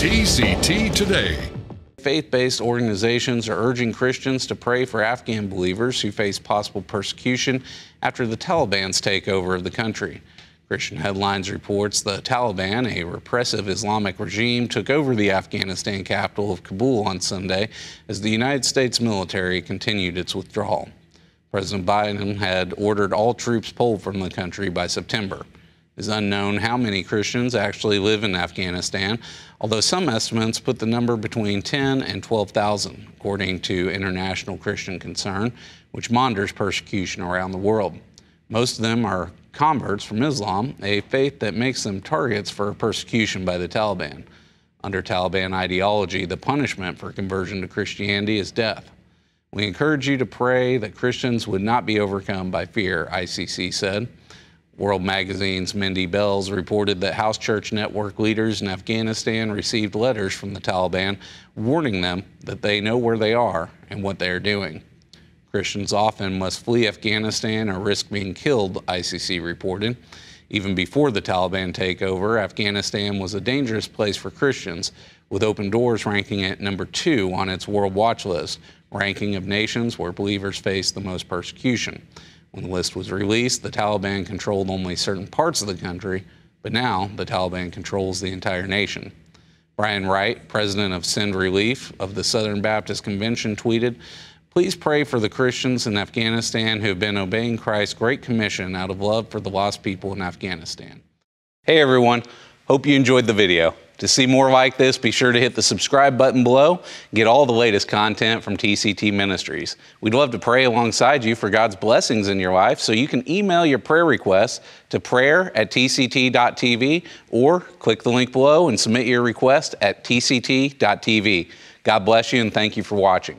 TCT Today. Faith based organizations are urging Christians to pray for Afghan believers who face possible persecution after the Taliban's takeover of the country. Christian Headlines reports the Taliban, a repressive Islamic regime, took over the Afghanistan capital of Kabul on Sunday as the United States military continued its withdrawal. President Biden had ordered all troops pulled from the country by September. Is unknown how many Christians actually live in Afghanistan, although some estimates put the number between 10 and 12,000, according to International Christian Concern, which monitors persecution around the world. Most of them are converts from Islam, a faith that makes them targets for persecution by the Taliban. Under Taliban ideology, the punishment for conversion to Christianity is death. We encourage you to pray that Christians would not be overcome by fear, ICC said. World Magazine's Mindy Belz reported that House Church Network leaders in Afghanistan received letters from the Taliban warning them that they know where they are and what they are doing. Christians often must flee Afghanistan or risk being killed, ICC reported. Even before the Taliban takeover, Afghanistan was a dangerous place for Christians, with Open Doors ranking it number two on its World Watch list, ranking of nations where believers face the most persecution. When the list was released, the Taliban controlled only certain parts of the country, but now the Taliban controls the entire nation. Bryant Wright, president of Send Relief of the Southern Baptist Convention, tweeted, Please pray for the Christians in Afghanistan who have been obeying Christ's Great Commission out of love for the lost people in Afghanistan. Hey everyone, hope you enjoyed the video. To see more like this, be sure to hit the subscribe button below. Get all the latest content from TCT Ministries. We'd love to pray alongside you for God's blessings in your life, so you can email your prayer requests to prayer at tct.tv or click the link below and submit your request at tct.tv. God bless you and thank you for watching.